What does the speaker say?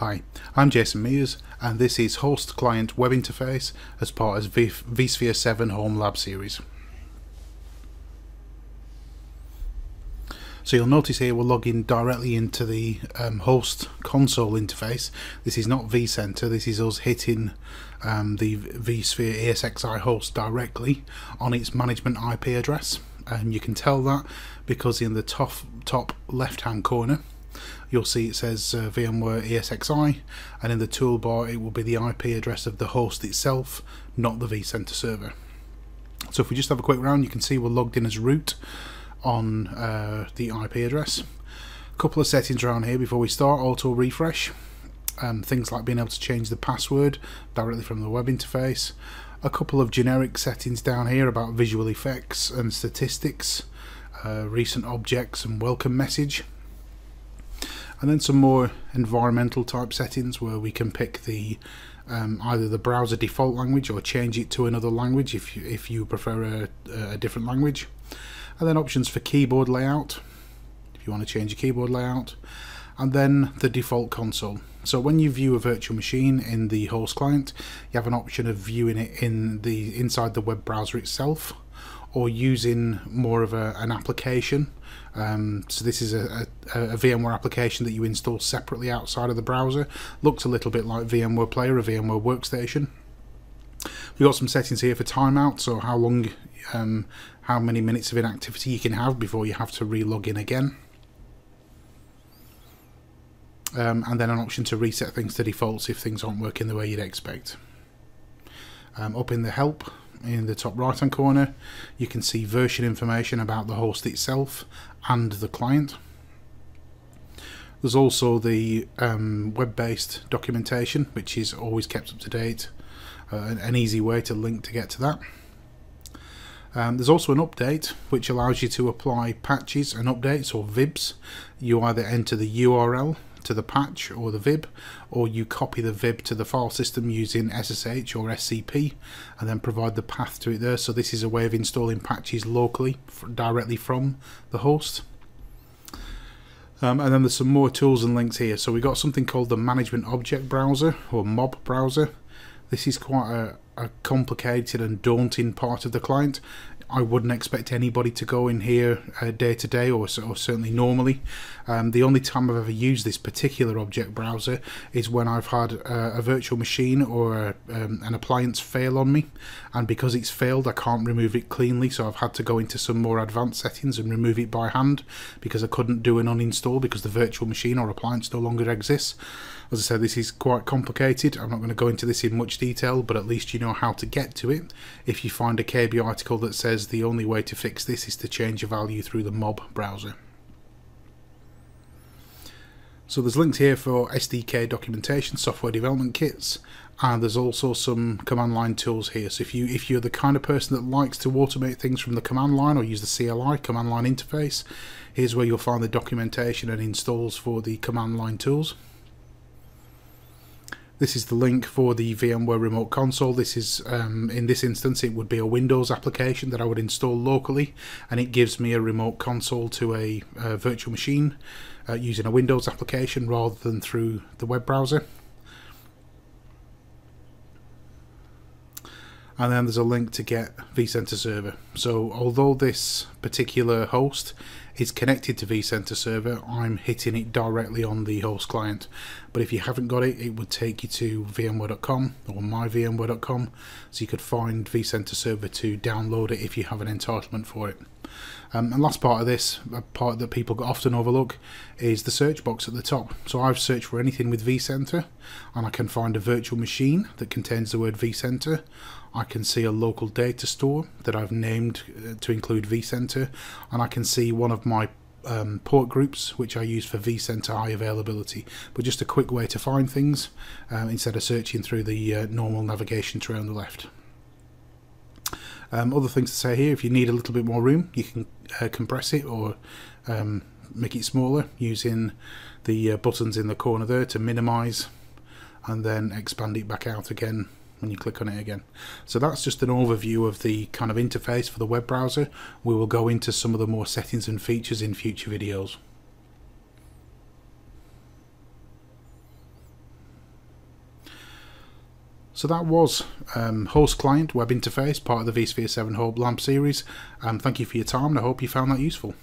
Hi, I'm Jason Meers and this is Host Client Web Interface as part of vSphere 7 Home Lab series. So you'll notice here we're logging directly into the um, host console interface. This is not vCenter, this is us hitting um, the vSphere ESXi host directly on its management IP address. And you can tell that because in the top, top left hand corner you'll see it says uh, VMware ESXi and in the toolbar it will be the IP address of the host itself not the vCenter server. So if we just have a quick round you can see we're logged in as root on uh, the IP address. A couple of settings around here before we start auto refresh um, things like being able to change the password directly from the web interface. A couple of generic settings down here about visual effects and statistics uh, recent objects and welcome message and then some more environmental type settings where we can pick the um, either the browser default language or change it to another language if you, if you prefer a, a different language. And then options for keyboard layout if you want to change your keyboard layout. And then the default console. So when you view a virtual machine in the host client you have an option of viewing it in the inside the web browser itself or using more of a, an application. Um, so this is a, a, a, VMware application that you install separately outside of the browser. Looks a little bit like VMware Player or VMware Workstation. We've got some settings here for timeout, so how long, um, how many minutes of inactivity you can have before you have to re-log in again. Um, and then an option to reset things to defaults if things aren't working the way you'd expect. Um, up in the help in the top right hand corner you can see version information about the host itself and the client. There's also the um, web-based documentation which is always kept up to date uh, an easy way to link to get to that. Um, there's also an update which allows you to apply patches and updates or VIBs. You either enter the URL to the patch or the VIB, or you copy the VIB to the file system using SSH or SCP, and then provide the path to it there. So this is a way of installing patches locally directly from the host. Um, and then there's some more tools and links here. So we've got something called the Management Object Browser or MOB browser. This is quite a, a complicated and daunting part of the client. I wouldn't expect anybody to go in here uh, day to day or, or certainly normally. Um, the only time I've ever used this particular object browser is when I've had uh, a virtual machine or a, um, an appliance fail on me and because it's failed I can't remove it cleanly so I've had to go into some more advanced settings and remove it by hand because I couldn't do an uninstall because the virtual machine or appliance no longer exists. As I said, this is quite complicated. I'm not going to go into this in much detail, but at least you know how to get to it. If you find a KB article that says the only way to fix this is to change a value through the mob browser. So there's links here for SDK documentation, software development kits, and there's also some command line tools here. So if you if you're the kind of person that likes to automate things from the command line or use the CLI command line interface, here's where you'll find the documentation and installs for the command line tools. This is the link for the VMware Remote Console. This is, um, in this instance, it would be a Windows application that I would install locally, and it gives me a remote console to a, a virtual machine uh, using a Windows application rather than through the web browser. And then there's a link to get vCenter server. So although this particular host is connected to vCenter server, I'm hitting it directly on the host client. But if you haven't got it, it would take you to vmware.com or myvmware.com so you could find vCenter server to download it if you have an entitlement for it. Um, and last part of this, a part that people often overlook, is the search box at the top. So I've searched for anything with vCenter, and I can find a virtual machine that contains the word vCenter. I can see a local data store that I've named uh, to include vCenter, and I can see one of my um, port groups which I use for vCenter high availability but just a quick way to find things um, instead of searching through the uh, normal navigation tree on the left. Um, other things to say here, if you need a little bit more room, you can uh, compress it or um, make it smaller using the uh, buttons in the corner there to minimize and then expand it back out again when you click on it again. So that's just an overview of the kind of interface for the web browser. We will go into some of the more settings and features in future videos. So that was um, host client web interface, part of the vSphere 7 Home Lab series. Um, thank you for your time and I hope you found that useful.